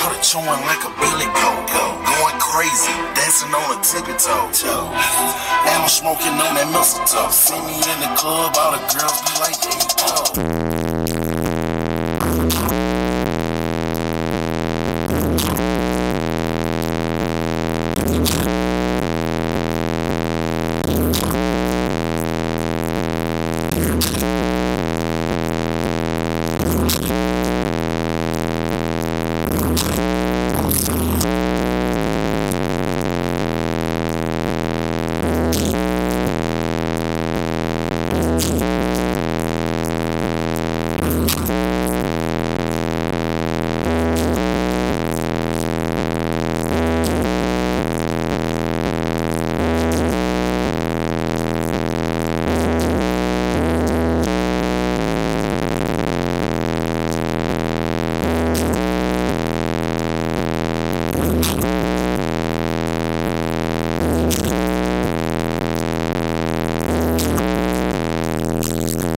Started chewing like a billy goat, going crazy, dancing on a tippy toe. And I'm smoking on that mistletoe. See me in the club, all the girls be like, hey, Thank